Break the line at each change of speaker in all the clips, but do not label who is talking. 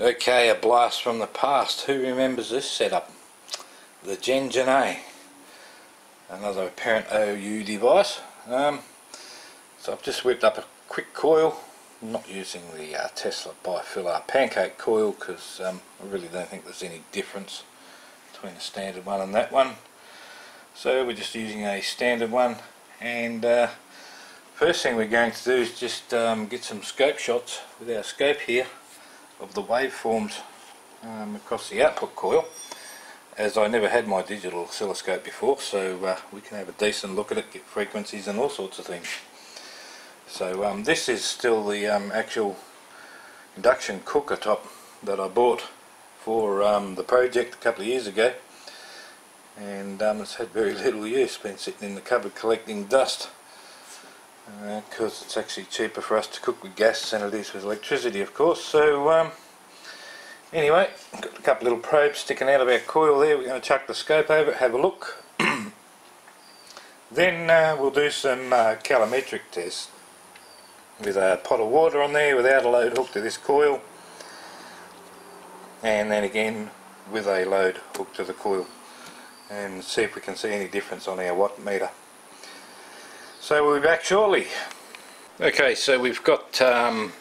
Okay, a blast from the past. Who remembers this setup? The GEGENE. Another apparent OU device. Um, so I've just whipped up a quick coil. I'm not using the uh, Tesla bifilar pancake coil because um, I really don't think there's any difference between the standard one and that one. So we're just using a standard one and uh, first thing we're going to do is just um, get some scope shots with our scope here of the waveforms um, across the output coil as I never had my digital oscilloscope before so uh, we can have a decent look at it, get frequencies and all sorts of things. So um, this is still the um, actual induction cooker top that I bought for um, the project a couple of years ago and um, it's had very little use, been sitting in the cupboard collecting dust because uh, it's actually cheaper for us to cook with gas than it is with electricity of course. So um, anyway got a couple little probes sticking out of our coil there. We're going to chuck the scope over have a look. Then uh, we'll do some uh, calorimetric tests with a pot of water on there without a load hooked to this coil. And then again with a load hooked to the coil and see if we can see any difference on our watt meter so we'll be back shortly. Okay, so we've got um,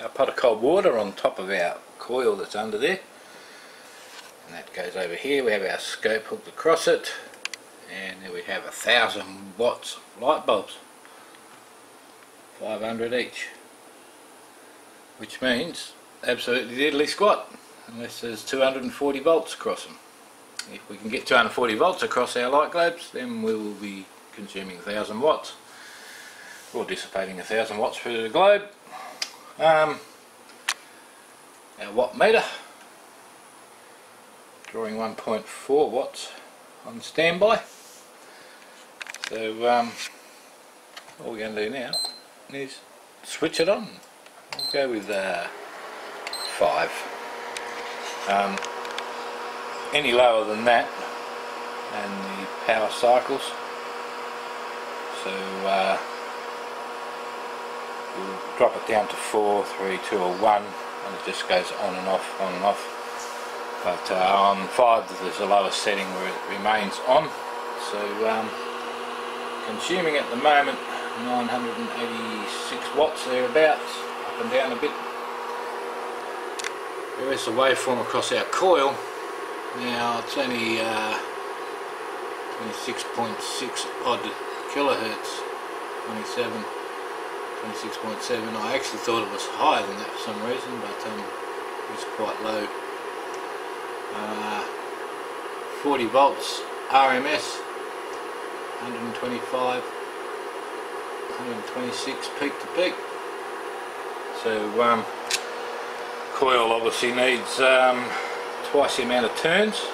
a pot of cold water on top of our coil that's under there. And that goes over here. We have our scope hooked across it. And there we have a thousand watts of light bulbs. 500 each. Which means absolutely deadly squat. Unless there's 240 volts across them. If we can get 240 volts across our light globes, then we will be consuming 1000 watts or dissipating 1000 watts through the globe. Um, our watt meter drawing 1.4 watts on standby. So um, all we're going to do now is switch it on. We'll go with uh, 5. Um, any lower than that and the power cycles so uh, we'll drop it down to 4, 3, 2 or 1 and it just goes on and off, on and off. But uh, on 5 there's a lower setting where it remains on. So um, consuming at the moment 986 watts thereabouts up and down a bit. There is a waveform across our coil. Now it's only uh, 26.6 odd kilohertz 27 26.7 I actually thought it was higher than that for some reason but um, it was quite low. Uh, 40 volts RMS 125 126 peak to peak. So um, coil obviously needs um, twice the amount of turns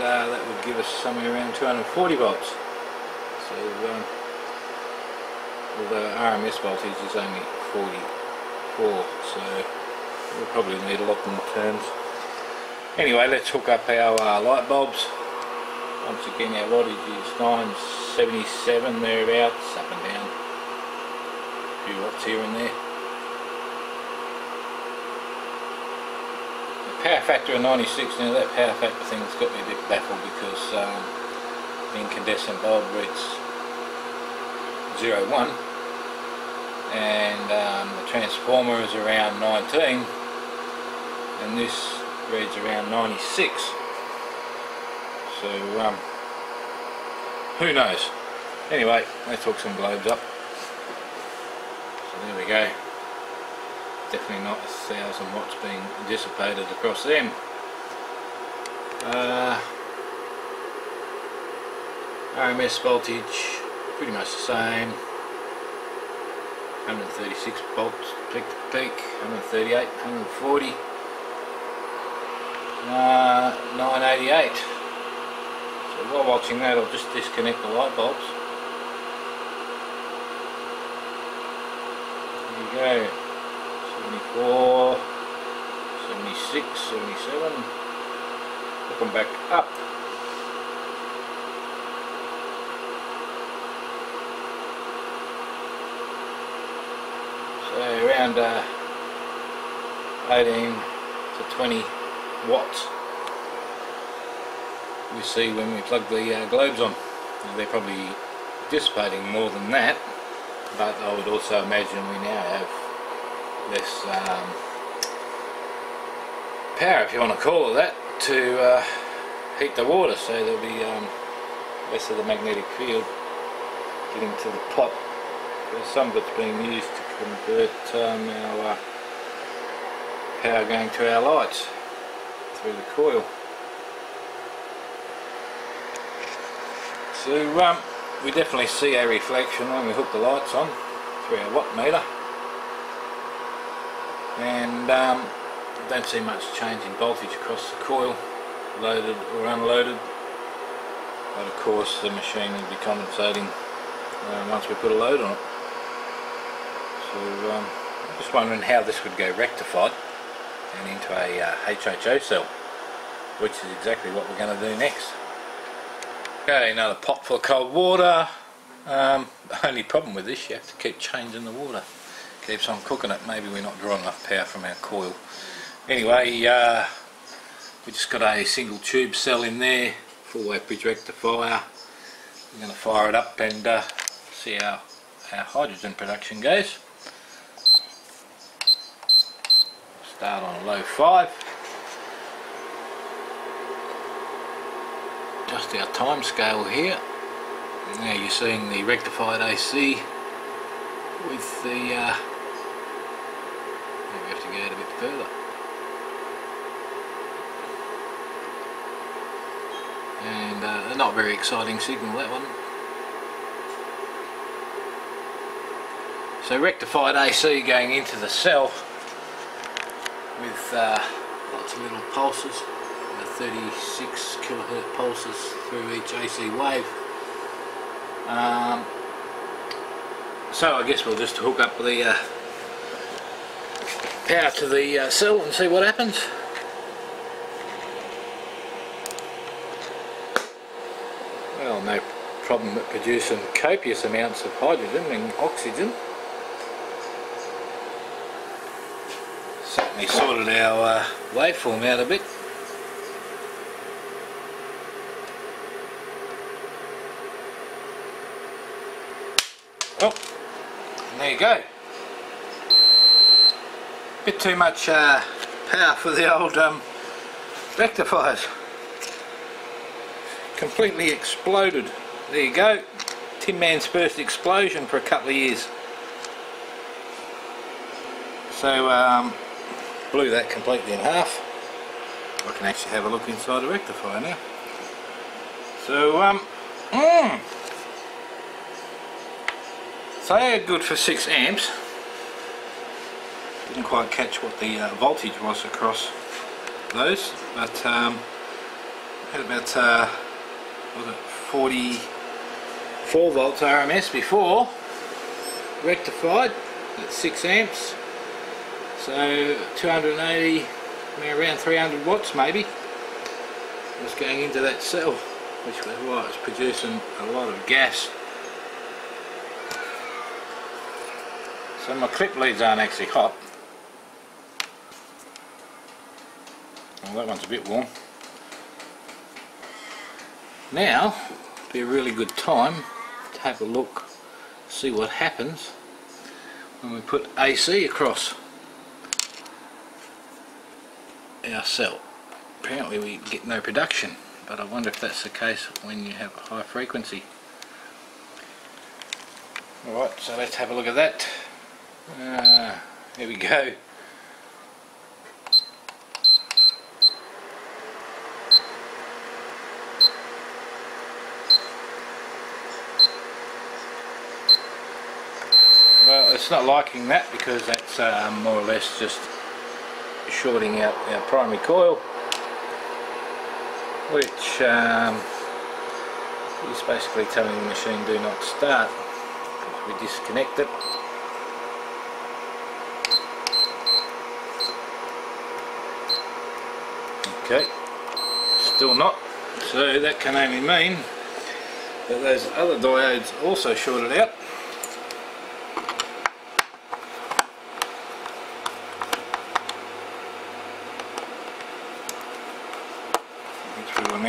and uh, that would give us somewhere around 240 volts. So um, although RMS voltage is only 44 so we'll probably need a lot more turns. Anyway let's hook up our uh, light bulbs. Once again our wattage is 977 thereabouts up and down. A few watts here and there. Power factor of 96, now that power factor thing's got me a bit baffled because um, the incandescent bulb reads 01 and um, the transformer is around 19 and this reads around 96 so um, who knows? Anyway let's hook some globes up. So there we go definitely not a thousand watts being dissipated across them. Uh, RMS voltage pretty much the same. 136 volts peak to peak 138 140 uh, 988 so while watching that I'll just disconnect the light bulbs. There you go 74, 76, 77. Look them back up. So around uh, 18 to 20 watts we see when we plug the uh, globes on. They're probably dissipating more than that but I would also imagine we now have less um, power if you want to call it that to uh, heat the water so there'll be um, less of the magnetic field getting to the pot because some of it's being used to convert um, our uh, power going to our lights through the coil. So um, we definitely see a reflection when we hook the lights on through our watt meter and um, don't see much change in voltage across the coil loaded or unloaded but of course the machine will be compensating uh, once we put a load on it so um, just wondering how this would go rectified and into a uh, HHO cell which is exactly what we're going to do next Okay, another pot full of cold water. Um, only problem with this, you have to keep changing the water. Keeps on cooking it. Maybe we're not drawing enough power from our coil. Anyway, uh, we just got a single tube cell in there, wave bridge rectifier. We're going to fire it up and uh, see how our hydrogen production goes. Start on a low 5. just our time scale here now you're seeing the rectified AC with the uh, a further and uh, not very exciting signal that one so rectified AC going into the cell with uh, lots of little pulses 36 kilohertz pulses through each AC wave. Um, so I guess we'll just hook up the uh, power to the uh, cell and see what happens. Well, no problem at producing copious amounts of hydrogen and oxygen. Certainly sorted our uh, waveform out a bit. Oh, there you go. Bit too much uh, power for the old um, rectifiers. Completely exploded. There you go. Tin Man's first explosion for a couple of years. So um, blew that completely in half. I can actually have a look inside the rectifier now. So um, mm, so good for 6 amps. Quite catch what the uh, voltage was across those, but um, had about uh, was it 44 volts RMS before, rectified at 6 amps. So 280, I mean, around 300 watts maybe, was going into that cell, which was why it was producing a lot of gas. So my clip leads aren't actually hot. Well, that one's a bit warm. Now, be a really good time to have a look, see what happens when we put AC across our cell. Apparently we get no production, but I wonder if that's the case when you have a high frequency. Alright, so let's have a look at that. Ah, here we go. Well, it's not liking that because that's um, more or less just shorting out our primary coil which um, is basically telling the machine do not start we disconnect it Okay, still not. So that can only mean that those other diodes also shorted out.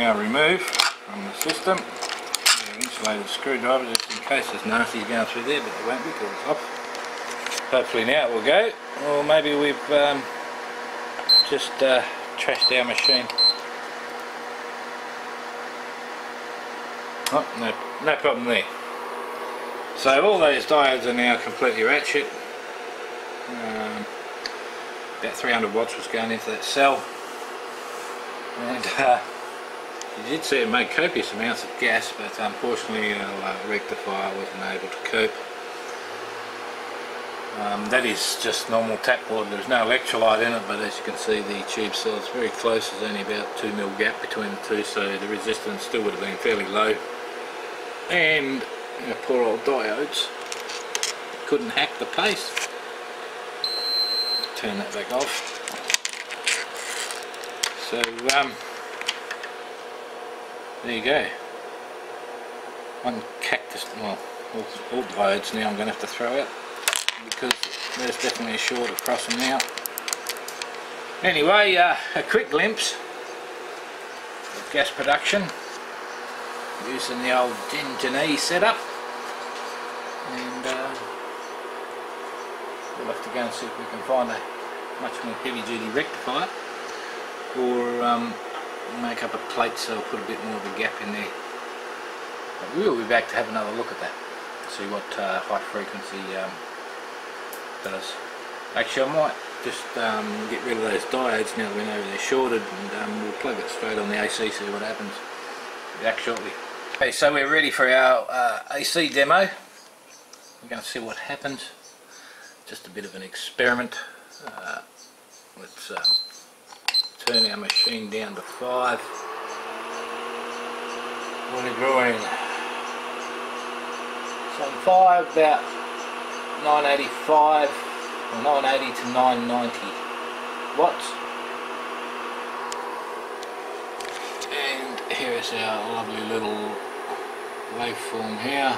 now remove from the system. The insulated screwdriver just in case there's nasties going through there, but there won't be because it's off. Hopefully now it will go, or maybe we've um, just uh, trashed our machine. Oh, no, no problem there. So all those diodes are now completely ratchet. Um, about 300 watts was going into that cell. And uh, you did see it made copious amounts of gas, but unfortunately our uh, rectifier wasn't able to cope. Um, that is just normal tap water, there's no electrolyte in it, but as you can see the tube cell is very close, there's only about 2 mil gap between the two, so the resistance still would have been fairly low. And poor old diodes couldn't hack the paste. Turn that back off. So um, there you go. One cactus, well, all, all diodes now I'm going to have to throw out because there's definitely a short across them now. Anyway, uh, a quick glimpse of gas production using the old Gen setup and uh, we'll have to go and see if we can find a much more heavy duty rectifier or um, make up a plate so I'll put a bit more of a gap in there. But we will be back to have another look at that, see what uh, high frequency um, does. Actually I might just um, get rid of those diodes now that we know they're shorted and um, we'll plug it straight on the AC see what happens. Back shortly. Okay so we're ready for our uh, AC demo. We're going to see what happens. Just a bit of an experiment. Uh, let's um, turn our machine down to 5. What are growing? So 5 about 985 or 980 to 990 watts. And here is our lovely little waveform here.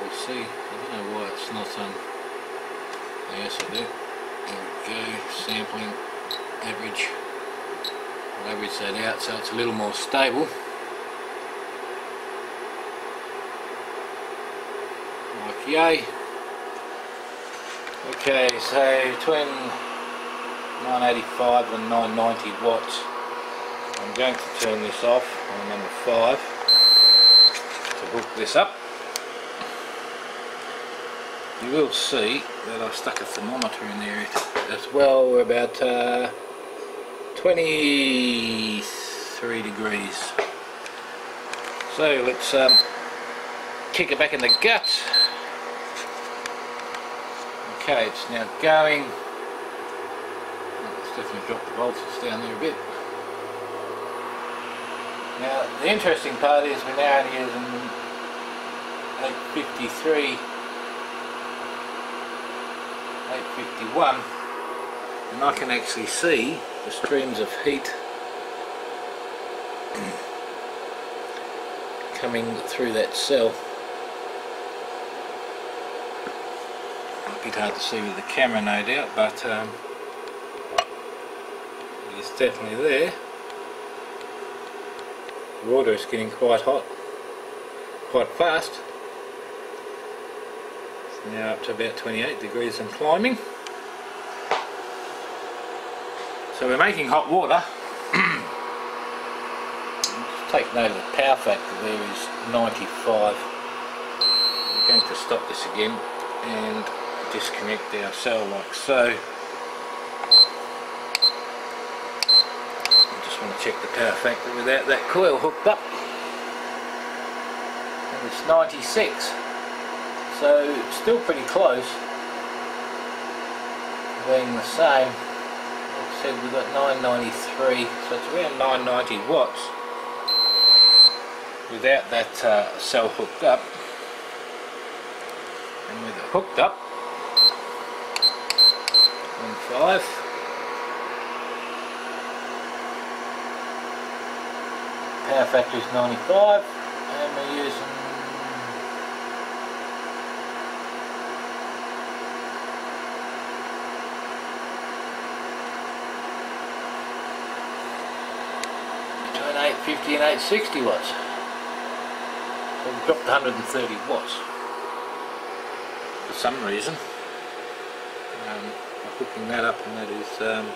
We'll see. I don't know why it's not on. Yes, I do. Sampling, average. I'll average that out so it's a little more stable. Like yay. Okay, so between 985 and 990 watts. I'm going to turn this off on number 5 to hook this up you will see that I've stuck a thermometer in there as well. We're about uh, 23 degrees. So let's um, kick it back in the guts. Okay, it's now going. Let's definitely drop the voltage down there a bit. Now, the interesting part is we're now only using 853 851 and I can actually see the streams of heat coming through that cell. A bit hard to see with the camera no doubt but um, it's definitely there. The water is getting quite hot, quite fast now up to about 28 degrees and climbing. So we're making hot water. take note of the power factor there is 95. We're going to stop this again and disconnect our cell like so. I just want to check the power factor without that coil hooked up. And it's 96. So still pretty close. Being the same. Like I said we've got 993 so it's around 990 watts without that uh, cell hooked up. And with it hooked up on 5 power factor is 95 and we're using 850 and 860 watts. So we dropped 130 watts for some reason. Um, by hooking that up and that is um,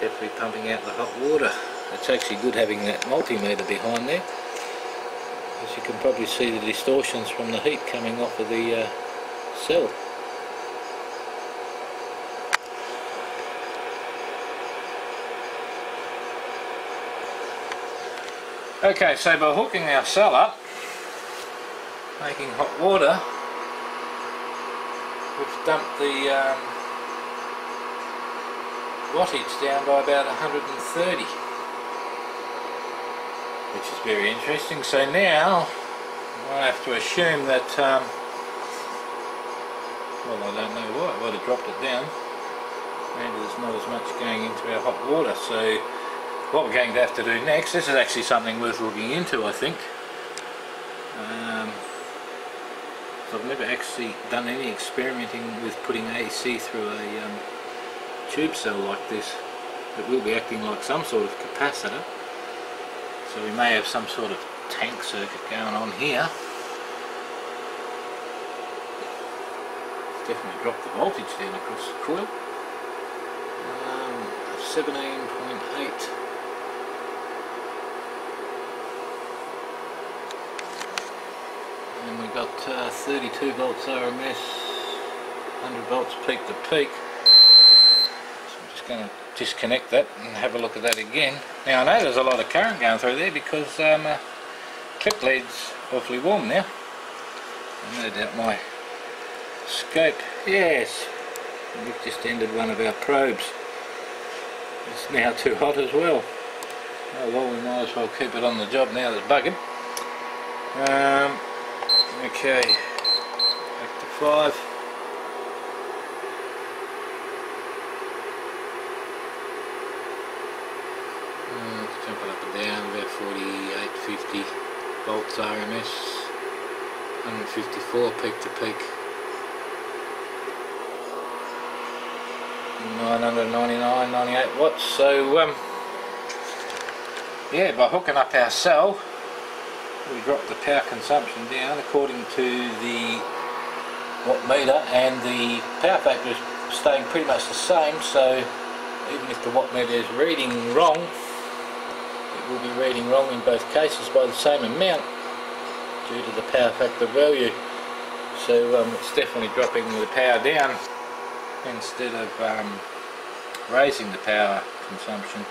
definitely pumping out the hot water. It's actually good having that multimeter behind there. As you can probably see the distortions from the heat coming off of the uh, cell. Okay, so by hooking our cell up, making hot water, we've dumped the um, wattage down by about 130 which is very interesting. So now I have to assume that um, well I don't know why, I would have dropped it down. Maybe there's not as much going into our hot water. So what we're going to have to do next. This is actually something worth looking into I think. Um, so I've never actually done any experimenting with putting AC through a um, tube cell like this. It will be acting like some sort of capacitor. So we may have some sort of tank circuit going on here. Definitely dropped the voltage down across the coil. Um, 17.8 we got uh, 32 volts RMS 100 volts peak to peak So I'm just going to disconnect that and have a look at that again. Now I know there's a lot of current going through there because um, uh, clip lead's awfully warm now. no doubt my scope, yes, we've just ended one of our probes. It's now too hot as well. Oh well, we might as well keep it on the job now that's bugging. Um, okay, back to 5. jumping up and down about 48 50 volts RMS 154 peak to peak. 999 98 watts. So um, yeah by hooking up our cell we drop the power consumption down according to the watt meter and the power factor is staying pretty much the same so even if the watt meter is reading wrong it will be reading wrong in both cases by the same amount due to the power factor value. So um, it's definitely dropping the power down instead of um, raising the power consumption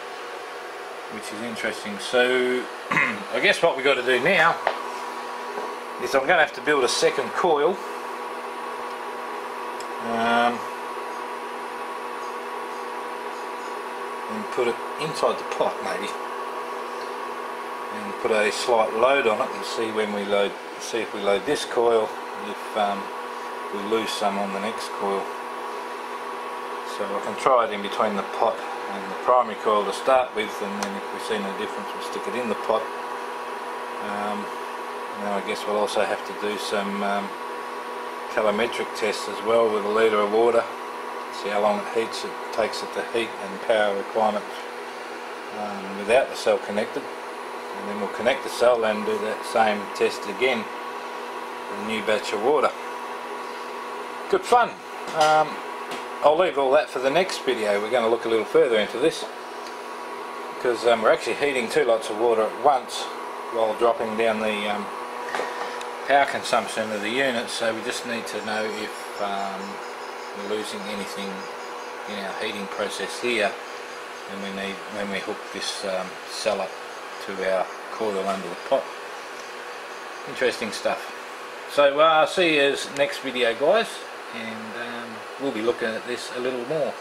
which is interesting. So I guess what we've got to do now is I'm going to have to build a second coil. Um, and put it inside the pot maybe. And put a slight load on it and see when we load see if we load this coil if um, we lose some on the next coil. So I can try it in between the pot and the primary coil to start with and then if we see no difference we'll stick it in the pot. Um, now I guess we'll also have to do some um, calorimetric tests as well with a litre of water. See how long it heats it takes it to heat and power requirement um, without the cell connected. And then we'll connect the cell and do that same test again with a new batch of water. Good fun. Um, I'll leave all that for the next video we're going to look a little further into this because um, we're actually heating two lots of water at once while dropping down the um, power consumption of the unit so we just need to know if um, we're losing anything in our heating process here and we need when we hook this um, cell up to our coil under the pot. Interesting stuff. So uh, see you next video guys and um, we'll be looking at this a little more.